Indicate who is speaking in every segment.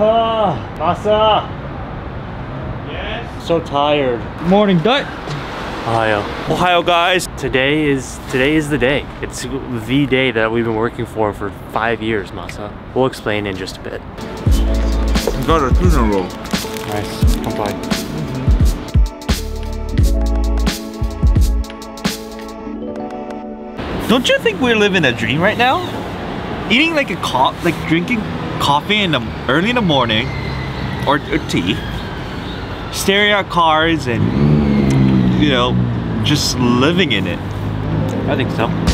Speaker 1: Ah, Masa. Yes. So tired.
Speaker 2: Morning, Dut.
Speaker 1: Ohio. Ohio guys. Today is today is the day. It's the day that we've been working for for five years, Masa. We'll explain in just a bit.
Speaker 3: got a tuna roll.
Speaker 1: Nice. Come by.
Speaker 2: Don't you think we're living a dream right now? Eating like a co- like drinking coffee in the early in the morning, or, or tea, staring at cars and you know just living in it.
Speaker 1: I think so.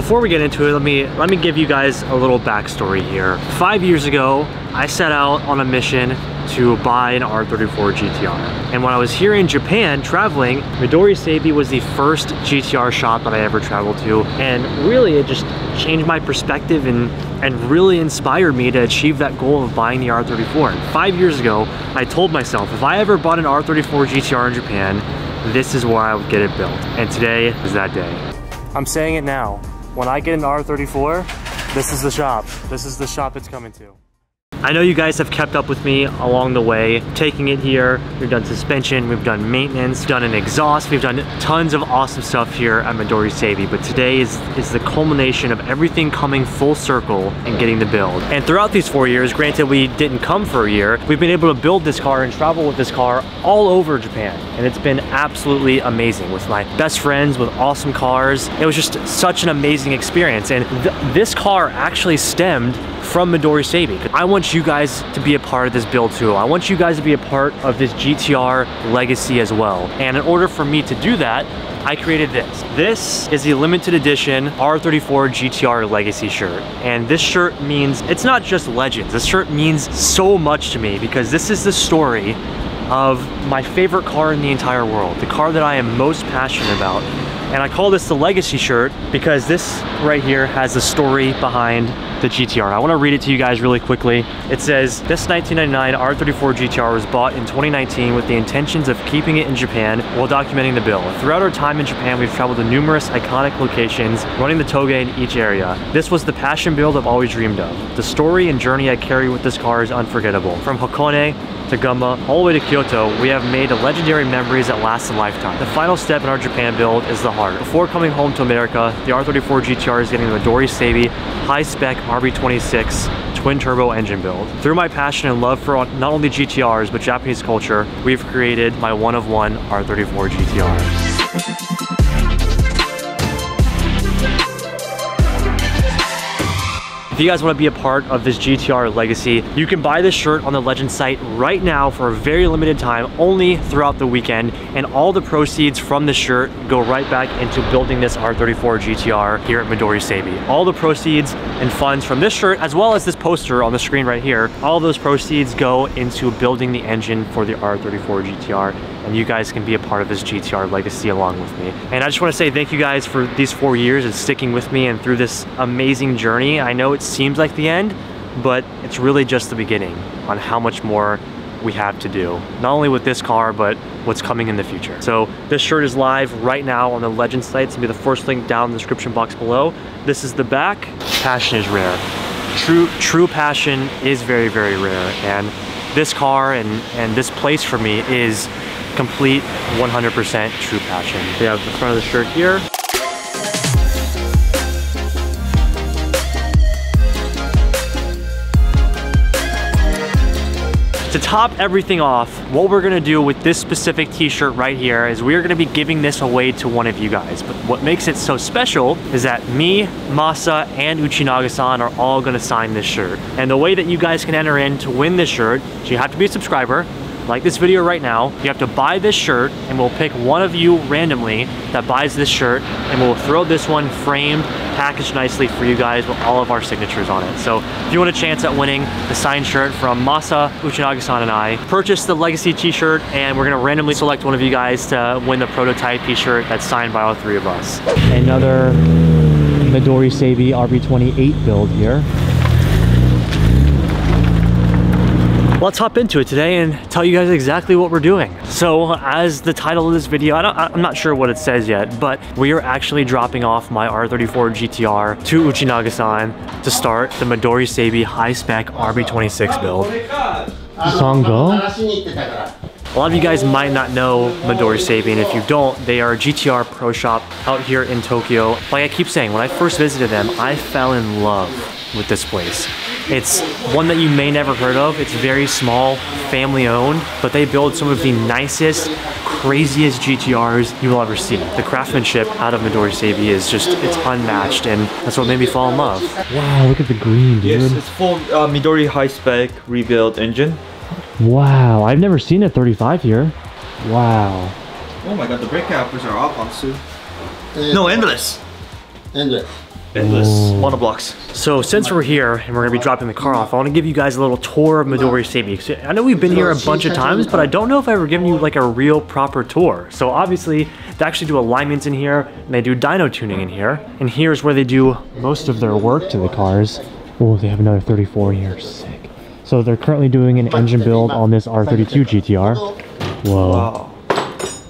Speaker 1: Before we get into it, let me let me give you guys a little backstory here. Five years ago, I set out on a mission to buy an R34 GTR. And when I was here in Japan traveling, Midori Seibi was the first GTR shop that I ever traveled to. And really it just changed my perspective and, and really inspired me to achieve that goal of buying the R34. And five years ago, I told myself, if I ever bought an R34 GTR in Japan, this is where I would get it built. And today is that day. I'm saying it now. When I get an R34, this is the shop. This is the shop it's coming to. I know you guys have kept up with me along the way, taking it here. We've done suspension, we've done maintenance, done an exhaust, we've done tons of awesome stuff here at Midori Seibi. But today is, is the culmination of everything coming full circle and getting the build. And throughout these four years, granted we didn't come for a year, we've been able to build this car and travel with this car all over Japan. And it's been absolutely amazing with my best friends, with awesome cars. It was just such an amazing experience. And th this car actually stemmed from Midori Seibi. I want you guys to be a part of this build too. I want you guys to be a part of this GTR legacy as well. And in order for me to do that, I created this. This is the limited edition R34 GTR Legacy shirt. And this shirt means, it's not just legends. This shirt means so much to me because this is the story of my favorite car in the entire world, the car that I am most passionate about. And I call this the legacy shirt because this right here has the story behind the GTR. I want to read it to you guys really quickly. It says, this 1999 R34 GTR was bought in 2019 with the intentions of keeping it in Japan while documenting the build. Throughout our time in Japan, we've traveled to numerous iconic locations, running the toge in each area. This was the passion build I've always dreamed of. The story and journey I carry with this car is unforgettable. From Hakone to Gunma, all the way to Kyoto, we have made legendary memories that last a lifetime. The final step in our Japan build is the heart. Before coming home to America, the R34 GTR is getting the Midori Seibi high-spec RB26 twin-turbo engine build. Through my passion and love for not only GTRs, but Japanese culture, we've created my one-of-one R34 GTR. If you guys want to be a part of this GTR legacy, you can buy this shirt on the Legend site right now for a very limited time, only throughout the weekend. And all the proceeds from the shirt go right back into building this R34 GTR here at Midori Seibi. All the proceeds and funds from this shirt, as well as this poster on the screen right here, all those proceeds go into building the engine for the R34 GTR and you guys can be a part of this GTR legacy along with me. And I just want to say thank you guys for these four years and sticking with me and through this amazing journey. I know it seems like the end, but it's really just the beginning on how much more we have to do. Not only with this car, but what's coming in the future. So this shirt is live right now on the Legend site. It's gonna be the first link down in the description box below. This is the back. Passion is rare. True, true passion is very, very rare. And this car and, and this place for me is complete 100% true passion. We have the front of the shirt here. To top everything off, what we're gonna do with this specific t-shirt right here is we're gonna be giving this away to one of you guys. But what makes it so special is that me, Masa, and Uchinaga-san are all gonna sign this shirt. And the way that you guys can enter in to win this shirt, so you have to be a subscriber, like this video right now, you have to buy this shirt and we'll pick one of you randomly that buys this shirt and we'll throw this one framed, packaged nicely for you guys with all of our signatures on it. So if you want a chance at winning the signed shirt from Masa, Uchinaga-san, and I, purchase the Legacy t-shirt and we're gonna randomly select one of you guys to win the prototype t-shirt that's signed by all three of us. Another Midori Seibi RB28 build here. Let's hop into it today and tell you guys exactly what we're doing. So as the title of this video, I am not sure what it says yet, but we are actually dropping off my R34 GTR to Uchinaga-san to start the Midori Seibi high-spec RB26 build. Sango? A lot of you guys might not know Midori Seibi, and if you don't, they are a GTR pro shop out here in Tokyo. Like I keep saying, when I first visited them, I fell in love with this place. It's one that you may never heard of. It's very small, family owned, but they build some of the nicest, craziest GTRs you will ever see. The craftsmanship out of Midori Seibi is just, it's unmatched and that's what made me fall in love. Wow, look at the green, dude.
Speaker 2: Yes, it's full uh, Midori high spec rebuild engine.
Speaker 1: Wow, I've never seen a 35 here. Wow.
Speaker 2: Oh my god, the brake calipers are off on Sue. No, endless.
Speaker 4: Endless
Speaker 2: endless monoblocks.
Speaker 1: So since we're here and we're gonna be dropping the car off, I wanna give you guys a little tour of Midori Seibi. I know we've been here a bunch of times, but I don't know if I've ever given you like a real proper tour. So obviously, they actually do alignments in here, and they do dyno tuning in here. And here's where they do most of their work to the cars. Oh, they have another 34 here, sick. So they're currently doing an engine build on this R32 GTR. Whoa.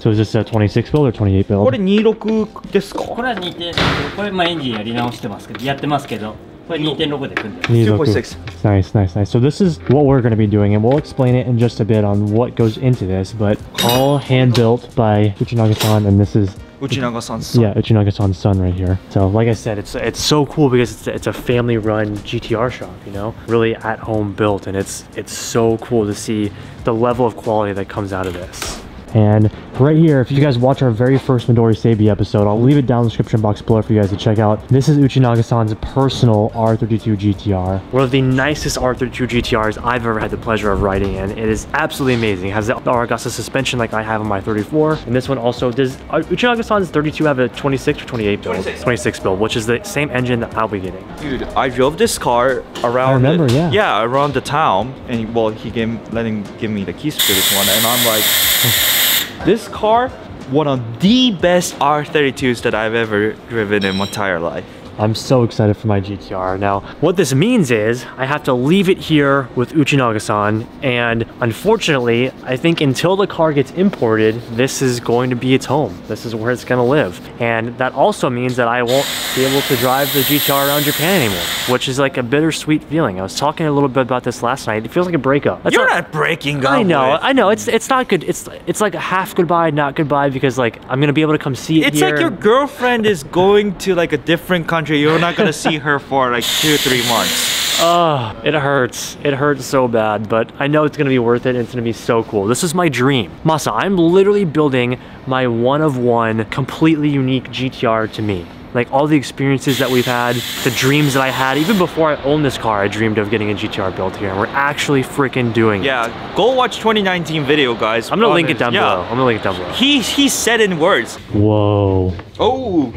Speaker 1: Wow. So is this a 26 build or 28 build?
Speaker 2: これ26ですか
Speaker 5: これは2点、これまあエンジンやり直してますけど、やってますけど、これ2.6で組んでます。
Speaker 1: 2.6. Nice, nice, nice. So this is what we're going to be doing, and we'll explain it in just a bit on what goes into this, but all hand built by Uchinaga-san, and this is
Speaker 2: Uchinaga-san's son.
Speaker 1: Yeah, Uchinaga-san's son right here. So like I said, it's it's so cool because it's it's a family-run GTR shop, you know, really at home built, and it's it's so cool to see the level of quality that comes out of this. And right here, if you guys watch our very first Midori Seibi episode, I'll leave it down in the description box below for you guys to check out. This is Uchinaga-san's personal R32 GTR. One of the nicest R32 GTRs I've ever had the pleasure of riding in. It is absolutely amazing. It has the Aragosta suspension like I have on my 34. And this one also, does uh, Uchinaga-san's 32 have a 26 or 28 build? 26. 26 build, which is the same engine that I'll be getting.
Speaker 2: Dude, I drove this car around I
Speaker 1: remember, the, yeah.
Speaker 2: Yeah, around the town. And well, he gave, let him give me the keys to this one. And I'm like... This car, one of the best R32s that I've ever driven in my entire life.
Speaker 1: I'm so excited for my GTR. Now, what this means is I have to leave it here with Uchinaga-san, and unfortunately, I think until the car gets imported, this is going to be its home. This is where it's gonna live. And that also means that I won't be able to drive the GTR around Japan anymore, which is like a bittersweet feeling. I was talking a little bit about this last night. It feels like a breakup.
Speaker 2: That's You're not, not breaking up
Speaker 1: I know,
Speaker 2: with.
Speaker 1: I know. It's it's not good. It's it's like a half goodbye, not goodbye, because like I'm gonna be able to come see it
Speaker 2: It's
Speaker 1: here.
Speaker 2: like your girlfriend is going to like a different country country, you're not gonna see her for like two, three months.
Speaker 1: Oh, it hurts. It hurts so bad, but I know it's gonna be worth it it's gonna be so cool. This is my dream. Masa, I'm literally building my one of one, completely unique GTR to me. Like all the experiences that we've had, the dreams that I had, even before I owned this car, I dreamed of getting a GTR built here, and we're actually freaking doing
Speaker 2: yeah,
Speaker 1: it.
Speaker 2: Yeah, go watch 2019 video, guys.
Speaker 1: I'm gonna link it down yeah. below. I'm gonna link it down below.
Speaker 2: He, he said in words.
Speaker 1: Whoa.
Speaker 2: Oh.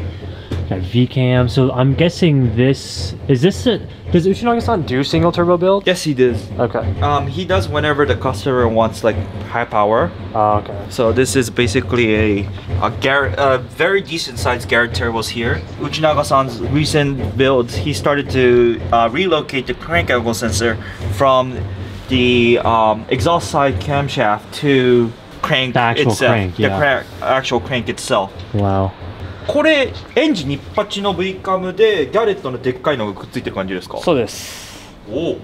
Speaker 1: Got VCAM. So I'm guessing this is this a does Uchinaga-san do single turbo build?
Speaker 2: Yes, he does.
Speaker 1: Okay.
Speaker 2: Um, he does whenever the customer wants like high power.
Speaker 1: Oh, okay.
Speaker 2: So this is basically a a, Garrett, a very decent sized Garrett turbos here. Uchinaga-san's recent builds, he started to uh, relocate the crank angle sensor from the um, exhaust side camshaft to crank
Speaker 1: the actual
Speaker 2: itself.
Speaker 1: crank, yeah.
Speaker 2: The crank, actual crank itself.
Speaker 1: Wow.
Speaker 2: これエンジンニッパチの V カムでギャレットのでっかいのがくっついてる感じですか
Speaker 5: そうです
Speaker 2: おお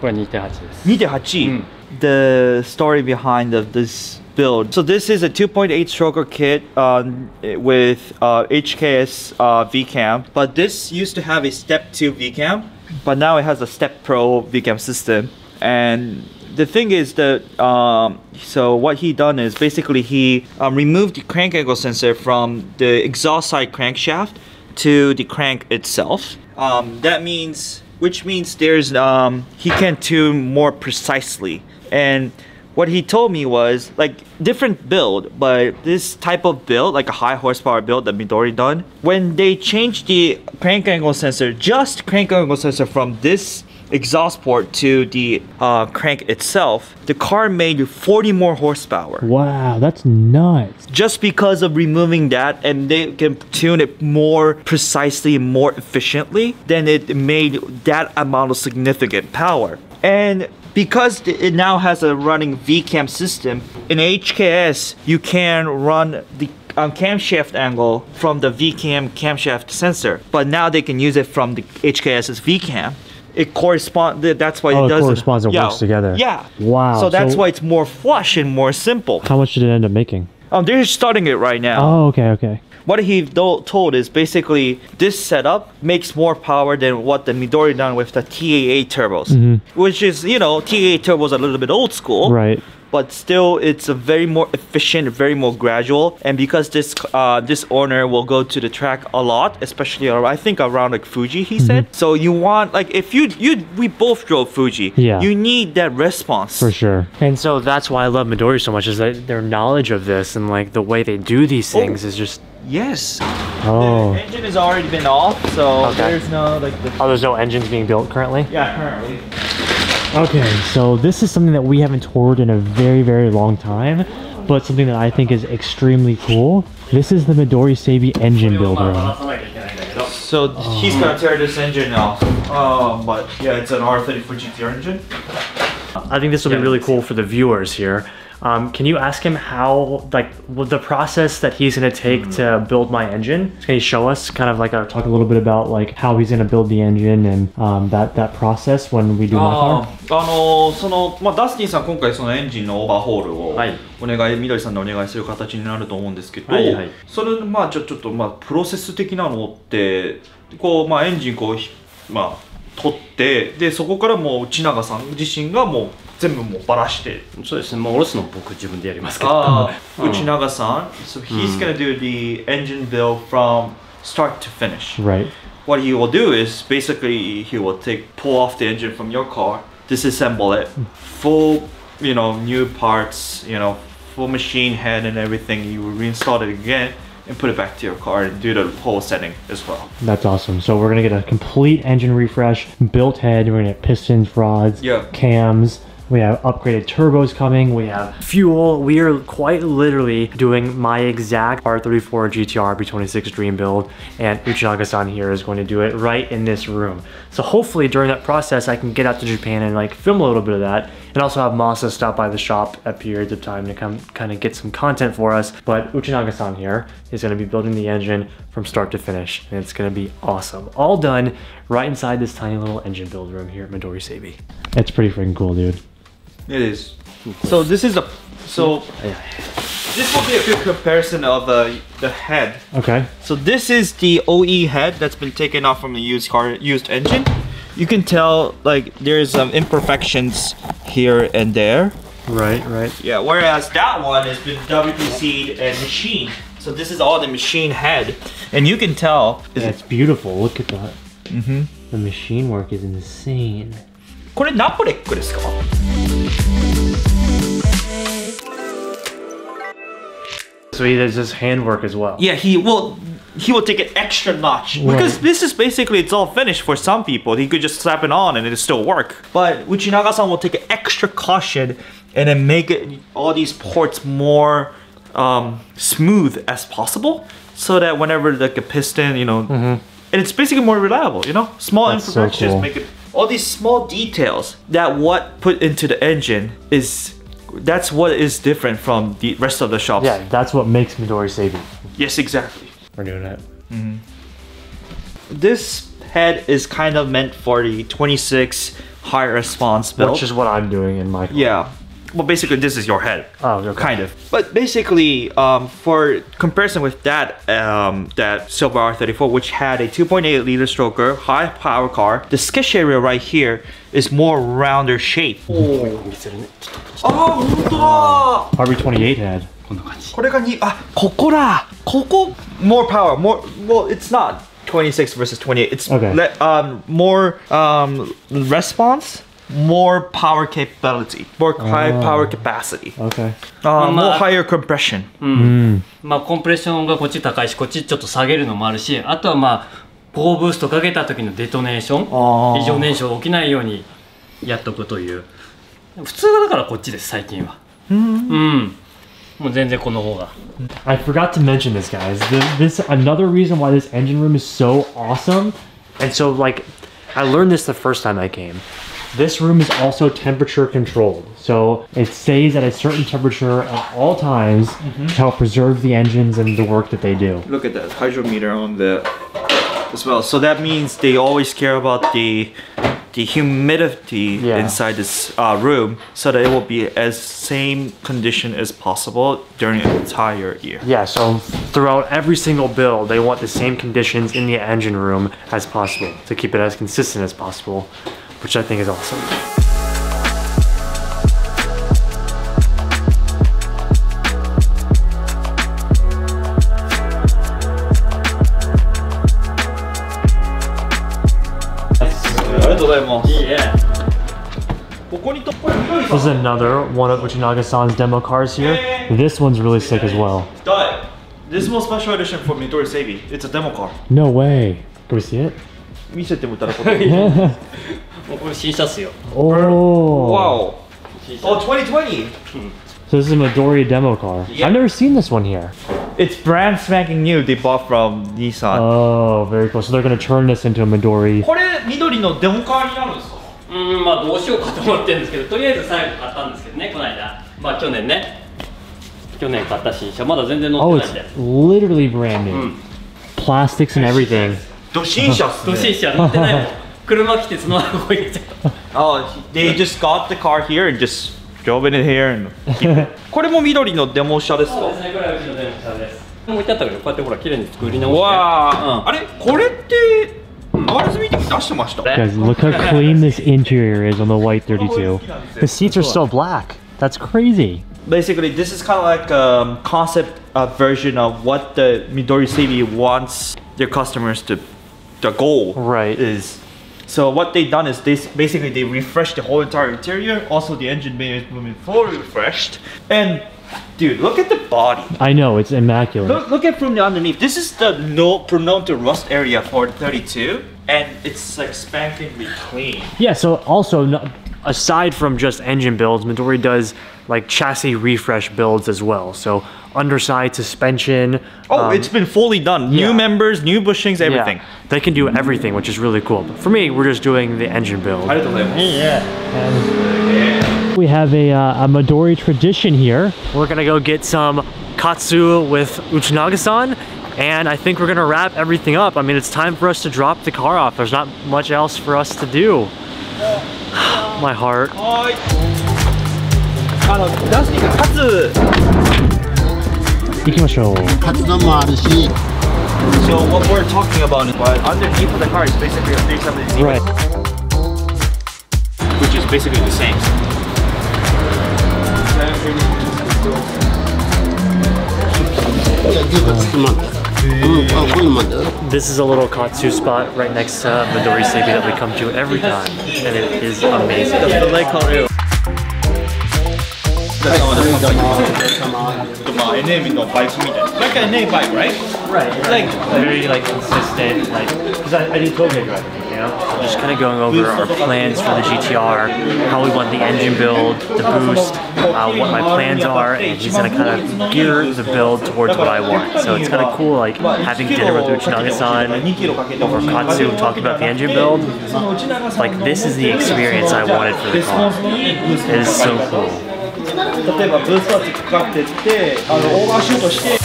Speaker 5: これ2.8です
Speaker 2: 2.8、The story behind of this build so this is a 2.8 stroker kit um, with uh, HKS uh, VCAM but this used to have a step 2 VCAM but now it has a step pro VCAM system and the thing is that um, so what he done is basically he um, removed the crank angle sensor from the exhaust side crankshaft to the crank itself. Um, that means which means there's um, he can tune more precisely and what he told me was like different build but this type of build like a high horsepower build that Midori done when they changed the crank angle sensor just crank angle sensor from this exhaust port to the uh, crank itself, the car made 40 more horsepower.
Speaker 1: Wow, that's nuts.
Speaker 2: Just because of removing that, and they can tune it more precisely and more efficiently, then it made that amount of significant power. And because it now has a running VCAM system, in HKS you can run the um, camshaft angle from the VCAM camshaft sensor, but now they can use it from the HKS's VCAM. It corresponds. That's why
Speaker 1: Oh,
Speaker 2: it
Speaker 1: it
Speaker 2: does
Speaker 1: corresponds and
Speaker 2: yeah,
Speaker 1: works together.
Speaker 2: Yeah.
Speaker 1: Wow,
Speaker 2: So that's
Speaker 1: so-
Speaker 2: why it's more flush and more simple.
Speaker 1: How much did it end up making?
Speaker 2: Um, they're starting it right now
Speaker 1: Oh, okay, okay.
Speaker 2: What he do- told is basically this setup makes more power than what the Midori done with the TAA turbos, which is you know TAA turbos a little bit old school,
Speaker 1: Right.
Speaker 2: But still, it's a very more efficient, very more gradual, and because this uh, this owner will go to the track a lot, especially ar- I think around like Fuji, he said. So you want like if you you we both drove Fuji,
Speaker 1: Yeah.
Speaker 2: you need that response
Speaker 1: For sure. And so that's why I love Midori so much is that their knowledge of this and like the way they do these things is just
Speaker 2: Yes.
Speaker 1: oh.
Speaker 2: The engine has already been off, so
Speaker 1: Okay.
Speaker 2: there's no like the
Speaker 1: Oh, there's no engines being built currently?
Speaker 2: yeah currently.
Speaker 1: Okay, so this is something that we haven't toured in a very, very long time, but something that I think is extremely cool. This is the Midori Seibi engine builder. room.
Speaker 2: So he's gonna tear this engine off. Um, but yeah, it's an R34 GTR engine.
Speaker 1: I think this will be really cool for the viewers here. Um, can you ask him how, like, what the process that he's gonna take to build my engine? Can he show us, kind of like, uh, talk a little bit about like how he's gonna build the engine and um, that that process when we do my
Speaker 2: あ
Speaker 1: car?
Speaker 2: ーあのーその、まあ、ダスティンさん今回そのエンジンのオーバーホールを
Speaker 1: はい
Speaker 2: お願い、みどりさんでお願いする形になると思うんですけど、
Speaker 1: はいはい
Speaker 2: それまあちょちょっとまあプロセス的なのってこうまあエンジンこうひまあ 取ってでそこからもう内永さん自身がもう全部もうばらして
Speaker 5: そうですねもう下ろすの僕自分でやりますけどうん
Speaker 2: 内永さん so he's gonna do the engine build from start to finish
Speaker 1: Right.
Speaker 2: what he will do is basically he will take pull off the engine from your car disassemble it full you know new parts you know full machine head and everything you will reinstall it again and put it back to your car and do the whole setting as well
Speaker 1: That's awesome. So we're gonna get a complete engine refresh, built head. We're gonna get pistons, rods,
Speaker 2: Yeah.
Speaker 1: cams. We have upgraded turbos coming. We have fuel. We are quite literally doing my exact R34 GTR B26 Dream build, and Uchinaga-san here is going to do it right in this room. So hopefully during that process, I can get out to Japan and like film a little bit of that, and also have Masa stop by the shop at periods of time to come kind of get some content for us. But Uchinaga-san here is going to be building the engine from start to finish, and it's going to be awesome. All done right inside this tiny little engine build room here at Midori Seibi. It's pretty freaking cool, dude.
Speaker 2: it is so this is a so this will be a good comparison of the the head
Speaker 1: Okay.
Speaker 2: So this is the OE head that's been taken off from the used car used engine You can tell like there's some imperfections here and there.
Speaker 1: Right, right.
Speaker 2: Yeah, whereas that one has been WPC'd and machined. So this is all the machine head, and you can tell.
Speaker 1: That's beautiful. Look at that. Mm-hmm. The machine work is insane.
Speaker 2: これナポレックですか
Speaker 1: So he does his handwork as well.
Speaker 2: Yeah, he will. he will take it extra notch because this is basically it's all finished for some people. He could just slap it on and it'll still work. But Uchinaga-san will take an extra caution and then make it all these ports more um, smooth as possible, so that whenever like a piston, you know, and it's basically more reliable. You know, small.
Speaker 1: That's so cool.
Speaker 2: make it all these small details that what put into the engine is. That's what is different from the rest of the shops.
Speaker 1: Yeah, that's what makes Midori Seibi.
Speaker 2: Yes, exactly
Speaker 1: we're doing it. Mm -hmm.
Speaker 2: This head is kind of meant for the 26 high response build,
Speaker 1: Which is what I'm doing in my. Car.
Speaker 2: Yeah. Well, basically, this is your head.
Speaker 1: Oh, okay.
Speaker 2: Kind of. But basically, um, for comparison with that, um, that Silver R34, which had a 2.8 liter stroker, high power car, the sketch area right here is more rounder shape. Oh, oh no!
Speaker 1: RB28 head.
Speaker 5: こんな感じ
Speaker 2: これがに、あ、ここだここ more power, more, well, it's not 26 versus 28. It's
Speaker 1: Okay.
Speaker 2: le- um, more um, response, more power capability, more high power capacity,
Speaker 1: Okay.
Speaker 2: uh, more higher compression.
Speaker 5: まあコンプレッションがこっち高いしこっちちょっと下げるのもあるしあとはまあ高ブーストかけた時のデトネーション異常燃焼起きないようにやっとくという普通はだからこっちです最近はうん もう全然この方が
Speaker 1: I forgot to mention this, guys. This, this another reason why this engine room is so awesome, and so like, I learned this the first time I came. This room is also temperature controlled, so it stays at a certain temperature at all times to help preserve the engines and the work that they do.
Speaker 2: Look at that hydrometer on the as well. So that means they always care about the the humidity
Speaker 1: Yeah.
Speaker 2: inside this uh, room, so that it will be as same condition as possible during the entire year.
Speaker 1: Yeah, so throughout every single build, they want the same conditions in the engine room as possible to keep it as consistent as possible, which I think is awesome. This is another one of Uchinaga-san's demo cars here. This one's really sick as well.
Speaker 2: This is a special edition for Midori Seibi. It's a demo car.
Speaker 1: No way. Can we see it?
Speaker 2: 見せてもたらこと。
Speaker 5: もうこれ新車っすよ。
Speaker 1: おお。
Speaker 2: Wow. Oh, 2020.
Speaker 1: So this is a Midori demo car.
Speaker 2: Yeah.
Speaker 1: I've never seen this one here.
Speaker 2: It's brand smacking new they bought from Nissan.
Speaker 1: Oh, very cool. So they're going to turn this into a Midori.
Speaker 5: うんまあどうしようかと思ってるんですけどとりあえず最後買ったんですけどねこの間。まあ去年ね。去年買った新車まだ全然乗
Speaker 1: Oh,
Speaker 5: ってないん
Speaker 1: it's
Speaker 5: で。
Speaker 1: Literally brand new.
Speaker 5: Mm.
Speaker 1: Plastics and everything.
Speaker 2: ど新車っす
Speaker 5: 新車乗ってないもん車来てそのままここ入れちゃった
Speaker 2: Oh, they just got the car here and just drove it here and これも緑のデモ車ですか？
Speaker 5: そうですねこれはうちの電車です。置いてあったけどこうやってほら綺麗に作り直して。
Speaker 2: わあ、
Speaker 5: うん。
Speaker 2: あれ？これって
Speaker 1: Guys, look how clean this interior is on the white 32. The seats are still black. That's crazy.
Speaker 2: Basically, this is kind of like a concept uh, version of what the Midori Seibi wants their customers to, the goal
Speaker 1: Right.
Speaker 2: is. So what they done is they basically they refreshed the whole entire interior. Also, the engine bay is moving fully refreshed. And dude, look at the body.
Speaker 1: I know, it's immaculate.
Speaker 2: Look, look at from the underneath. This is the no prone to rust area for 32, and it's like spankingly clean.
Speaker 1: Yeah, so also, no, aside from just engine builds, Midori does like chassis refresh builds as well. So underside suspension.
Speaker 2: Oh,
Speaker 1: um,
Speaker 2: it's been fully done. New
Speaker 1: yeah.
Speaker 2: members, new bushings,
Speaker 1: yeah,
Speaker 2: everything.
Speaker 1: they can do everything, which is really cool. But for me, we're just doing the engine build. We have a, uh, a Midori tradition here. We're gonna go get some katsu with Uchinaga-san, and I think we're gonna wrap everything up. I mean, it's time for us to drop the car off. There's not much else for us to do. My heart.
Speaker 2: So what we're talking about is but underneath of the car is basically a 370Z.
Speaker 1: Right.
Speaker 2: Which is basically the same.
Speaker 4: Yeah, give us the month.
Speaker 1: This is a little katsu spot right next to Midori Seibi that we come to every time, and it is amazing.
Speaker 2: The filet Like a name bike, right?
Speaker 1: Right.
Speaker 2: Like
Speaker 1: very like consistent, like because I, I did driving. you know. Just kind of going over our plans for the GTR, how we want the engine build, the boost, uh, what my plans are, and he's gonna kind of gear the build towards what I want. So it's kind of cool, like having dinner with Uchinaga-san or Katsu talking about the engine build. Like this is the experience I wanted for the car. It is so cool.
Speaker 2: 例えばブースターかかってってあのオーバーシュートして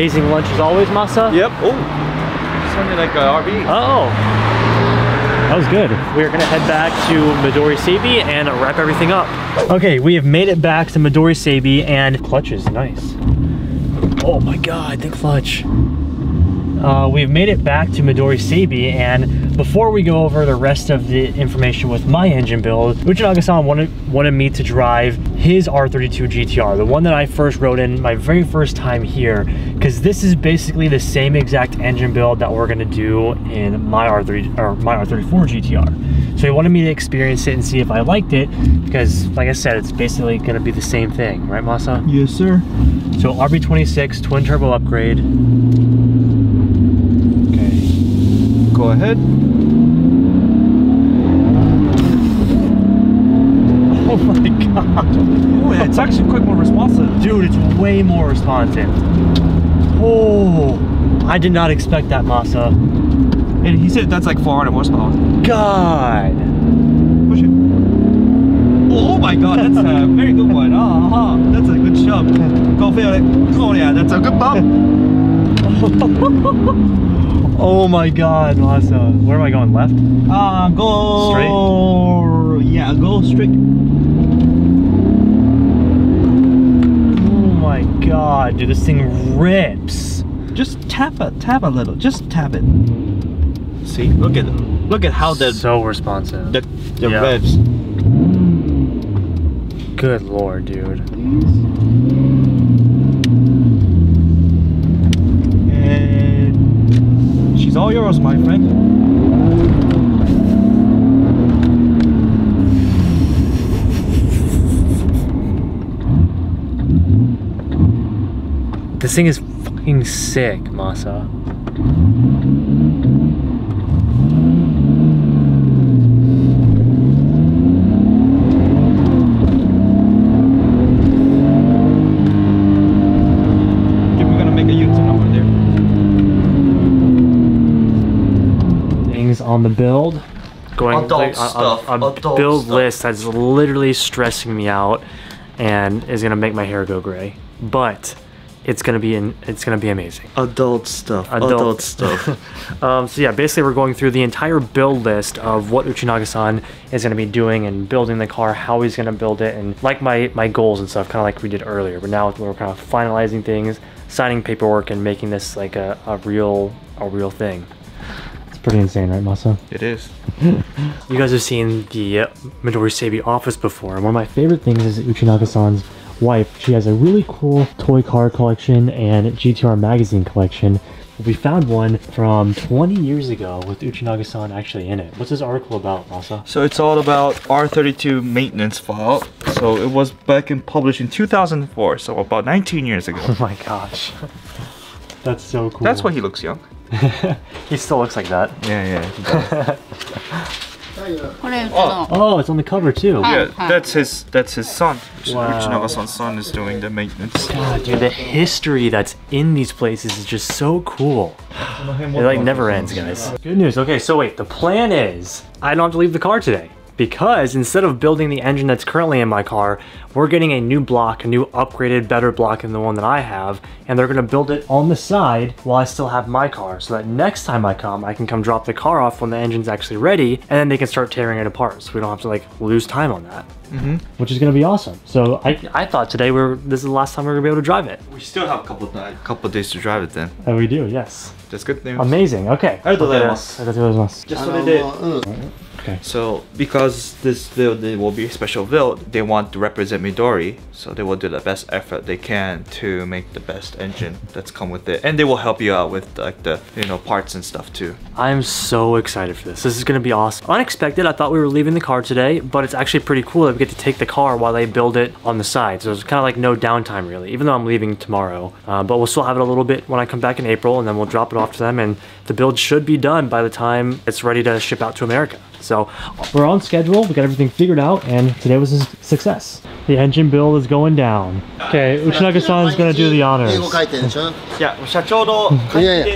Speaker 1: Amazing lunch as always, Masa.
Speaker 2: Yep. Oh, something like a RV.
Speaker 1: Oh, that was good. We're gonna head back to Midori Seibi and wrap everything up. Okay, we have made it back to Midori Seibi and clutch is nice. Oh my God, the clutch. Uh, we've made it back to Midori Seibi and before we go over the rest of the information with my engine build, Uchinaga-san wanted, wanted me to drive his R32 GTR, the one that I first rode in my very first time here, because this is basically the same exact engine build that we're gonna do in my R3 or my R34 GTR. So he wanted me to experience it and see if I liked it, because like I said, it's basically gonna be the same thing, right Masa?
Speaker 2: Yes, sir.
Speaker 1: So RB26 twin turbo upgrade.
Speaker 2: Go ahead.
Speaker 1: Oh my god.
Speaker 2: Oh, yeah, it's actually quite more responsive.
Speaker 1: Dude, it's way more responsive. Oh, I did not expect that, Masa.
Speaker 2: And he said that's like 400 horsepower.
Speaker 1: God.
Speaker 2: Push it. Oh my god, that's a very good one. Uh-huh. That's a good shove. Go feel it. Oh yeah, that's a good bump.
Speaker 1: Oh my god, Masa. Where am I going? Left?
Speaker 2: Uh, go straight. Yeah, go straight.
Speaker 1: Oh my god, dude, this thing rips.
Speaker 2: Just tap it, tap a little. Just tap it. See, look at look at how the
Speaker 1: so responsive.
Speaker 2: the, the
Speaker 1: Yeah.
Speaker 2: revs.
Speaker 1: Good lord, dude.
Speaker 2: And she's all yours, my friend.
Speaker 1: This thing is fucking sick, Masa.
Speaker 2: Okay, we're gonna make a U-turn over there.
Speaker 1: Things on the build. Going
Speaker 2: Adult
Speaker 1: like, a- a- A,
Speaker 2: adult
Speaker 1: build
Speaker 2: stuff.
Speaker 1: list that's literally stressing me out and is gonna make my hair go gray. But it's gonna be in, it's gonna be amazing.
Speaker 2: Adult stuff.
Speaker 1: Adult.
Speaker 2: stuff.
Speaker 1: Um, so yeah, basically we're going through the entire build list of what Uchinaga-san is going to be doing and building the car, how he's going to build it, and like my my goals and stuff, kind of like we did earlier. But now we're kind of finalizing things, signing paperwork, and making this like a, a real a real thing. It's pretty insane, right, Masa?
Speaker 2: it is.
Speaker 1: You guys have seen the uh, Midori Seibi office before, one of my favorite things is Uchinaga-san's wife. She has a really cool toy car collection and GTR magazine collection. We found one from 20 years ago with Uchinaga-san actually in it. What's this article about, Masa?
Speaker 2: So it's all about R32 maintenance file. So it was back in published in 2004, so about 19 years ago.
Speaker 1: Oh my gosh. That's so cool.
Speaker 2: That's why he looks young.
Speaker 1: he still looks like that.
Speaker 2: Yeah, yeah.
Speaker 6: Oh.
Speaker 1: oh. it's on the cover too.
Speaker 2: Yeah, that's his that's his son.
Speaker 1: Wow.
Speaker 2: Uchinaga-san's son is doing the maintenance.
Speaker 1: God, dude, the history that's in these places is just so cool. It like never ends, guys. Good news. Okay, so wait, the plan is I don't have to leave the car today because instead of building the engine that's currently in my car, we're getting a new block, a new upgraded, better block than the one that I have, and they're gonna build it on the side while I still have my car, so that next time I come, I can come drop the car off when the engine's actually ready, and then they can start tearing it apart, so we don't have to like lose time on that. Mm -hmm. Which is gonna be awesome. So I, I thought today we're this is the last time we're gonna be able to drive it.
Speaker 2: We still have a couple of, couple of days to drive it then.
Speaker 1: And we do, yes.
Speaker 2: That's good news.
Speaker 1: Amazing. Okay.
Speaker 4: ん
Speaker 2: So because this build it will be a special build, they want to represent Midori, so they will do the best effort they can to make the best engine that's come with it, and they will help you out with like the you know parts and stuff too.
Speaker 1: I'm so excited for this. This is gonna be awesome. Unexpected, I thought we were leaving the car today, but it's actually pretty cool that we get to take the car while they build it on the side. So there's kind of like no downtime really, even though I'm leaving tomorrow. Uh, but we'll still have it a little bit when I come back in April and then we'll drop it off to them and the build should be done by the time it's ready to ship out to America. So we're on schedule, we got everything figured out and today was a success. The engine build is going down. Okay, Uchinaga-san is gonna do the honors.
Speaker 4: 英語書いてるでしょ
Speaker 2: いや、社長の
Speaker 4: いやいや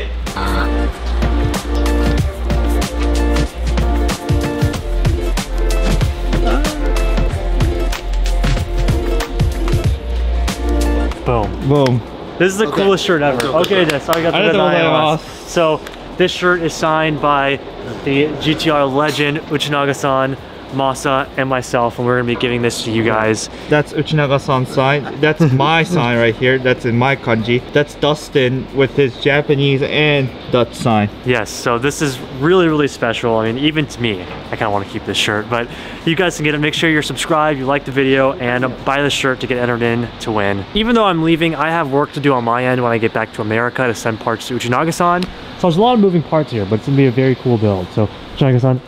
Speaker 1: Boom.
Speaker 2: Boom.
Speaker 1: This is the
Speaker 4: Okay.
Speaker 1: coolest shirt ever. Okay, this I got the
Speaker 2: ありがとうございます
Speaker 1: So this shirt is signed by the GTR legend Uchinaga-san. Masa, and myself, and we're gonna be giving this to you guys.
Speaker 2: That's Uchinaga-san's sign. That's my sign right here. That's in my kanji. That's Dustin with his Japanese and Dutch sign.
Speaker 1: Yes, so this is really, really special. I mean, even to me, I kind of want to keep this shirt, but you guys can get it. Make sure you're subscribed, you like the video, and buy the shirt to get entered in to win. Even though I'm leaving, I have work to do on my end when I get back to America to send parts to Uchinaga-san. So there's a lot of moving parts here, but it's gonna be a very cool build. So, Shinaga-san,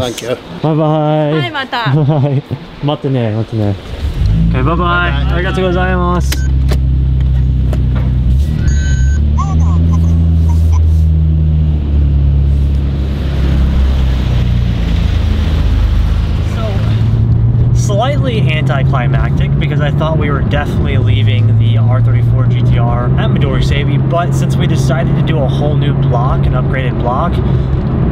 Speaker 4: Thank you.
Speaker 1: Bye-bye. Bye,
Speaker 6: mata.
Speaker 1: Bye. Matane, matane. Okay, bye-bye. Arigatou gozaimasu. Slightly anticlimactic because I thought we were definitely leaving the R34 GTR at Midori Seibi, but since we decided to do a whole new block, an upgraded block,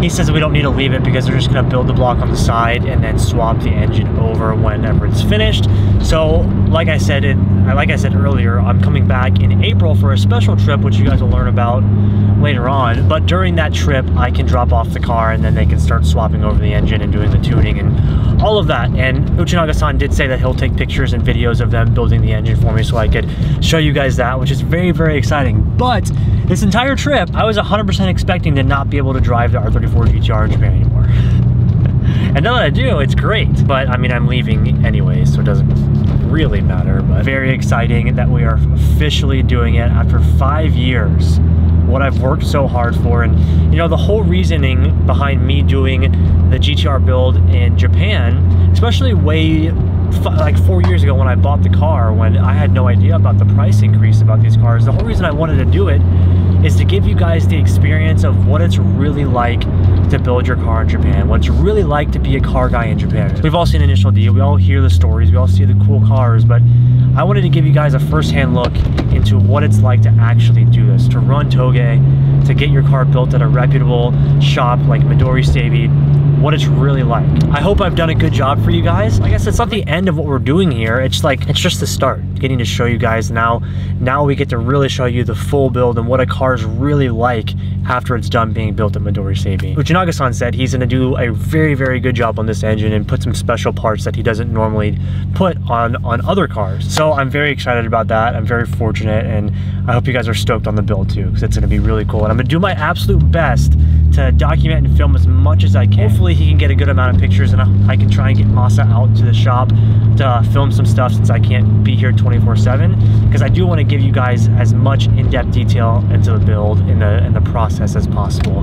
Speaker 1: he says we don't need to leave it because they're just gonna build the block on the side and then swap the engine over whenever it's finished. So, like I said, like I said earlier, I'm coming back in April for a special trip, which you guys will learn about later on. But during that trip, I can drop off the car and then they can start swapping over the engine and doing the tuning and all of that. And Uchinaga-san did say that he'll take pictures and videos of them building the engine for me so I could show you guys that, which is very, very exciting. But this entire trip, I was 100% expecting to not be able to drive the R34 GTR in Japan anymore. and now that I do, it's great. But I mean, I'm leaving anyway, so it doesn't really matter. But very exciting that we are officially doing it after five years what I've worked so hard for. And, you know, the whole reasoning behind me doing the GTR build in Japan, especially way like four years ago when I bought the car, when I had no idea about the price increase about these cars, the whole reason I wanted to do it is to give you guys the experience of what it's really like to build your car in Japan, what it's really like to be a car guy in Japan. We've all seen Initial D, we all hear the stories, we all see the cool cars, but I wanted to give you guys a first-hand look into what it's like to actually do this, to run Toge, to get your car built at a reputable shop like Midori Seibi, what it's really like. I hope I've done a good job for you guys. I said, it's not the end of what we're doing here. It's like, it's just the start. Getting to show you guys now, now we get to really show you the full build and what a car is really like after it's done being built at Midori Seibi. Uchinaga-san said he's gonna do a very, very good job on this engine and put some special parts that he doesn't normally put on, on other cars. So I'm very excited about that. I'm very fortunate and I hope you guys are stoked on the build too, because it's gonna be really cool. And I'm gonna do my absolute best to document and film as much as I can. Hopefully he can get a good amount of pictures and I can try and get Masa out to the shop to film some stuff since I can't be here 24 7 because I do want to give you guys as much in-depth detail into the build in the in the process as possible.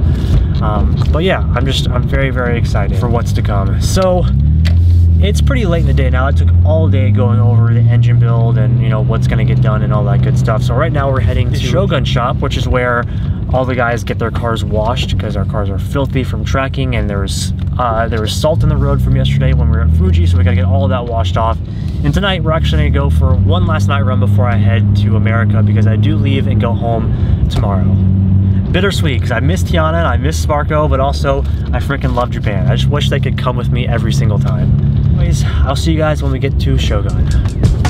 Speaker 1: Um, but yeah, I'm just I'm very very excited for what's to come. So it's pretty late in the day now. It took all day going over the engine build and you know what's gonna get done and all that good stuff. So right now we're heading to Shogun Shop, which is where all the guys get their cars washed because our cars are filthy from tracking and there's uh, there was salt in the road from yesterday when we were at Fuji, so we gotta get all of that washed off. And tonight we're actually gonna go for one last night run before I head to America because I do leave and go home tomorrow bittersweet because I miss Tiana and I miss Sparko, but also I freaking love Japan. I just wish they could come with me every single time. Anyways, I'll see you guys when we get to Shogun.